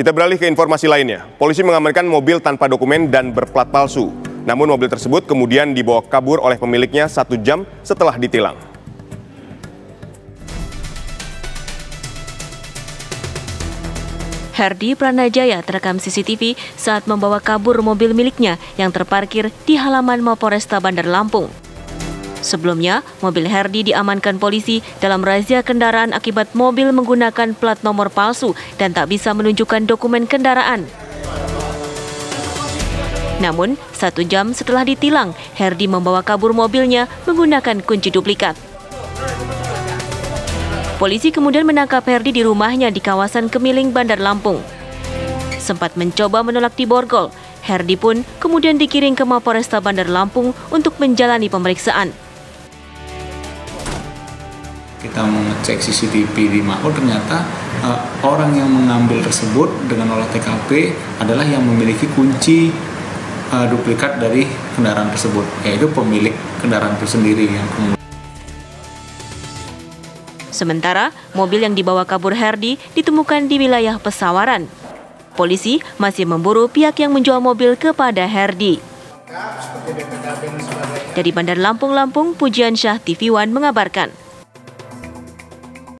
Kita beralih ke informasi lainnya. Polisi mengamankan mobil tanpa dokumen dan berplat palsu. Namun mobil tersebut kemudian dibawa kabur oleh pemiliknya satu jam setelah ditilang. Herdi Pranajaya terekam CCTV saat membawa kabur mobil miliknya yang terparkir di halaman Mapolresta Bandar Lampung. Sebelumnya, mobil Herdi diamankan polisi dalam razia kendaraan akibat mobil menggunakan plat nomor palsu dan tak bisa menunjukkan dokumen kendaraan. Namun, satu jam setelah ditilang, Herdi membawa kabur mobilnya menggunakan kunci duplikat. Polisi kemudian menangkap Herdi di rumahnya di kawasan Kemiling, Bandar Lampung. Sempat mencoba menolak di borgol, Herdi pun kemudian dikirim ke Mapolresta Bandar Lampung untuk menjalani pemeriksaan. Kita mengecek CCTV di Mako ternyata uh, orang yang mengambil tersebut dengan olah TKP adalah yang memiliki kunci uh, duplikat dari kendaraan tersebut, yaitu pemilik kendaraan itu sendiri yang Sementara, mobil yang dibawa kabur Herdi ditemukan di wilayah Pesawaran. Polisi masih memburu pihak yang menjual mobil kepada Herdi. Dari Bandar Lampung, Lampung, Pujian Syah TV One mengabarkan.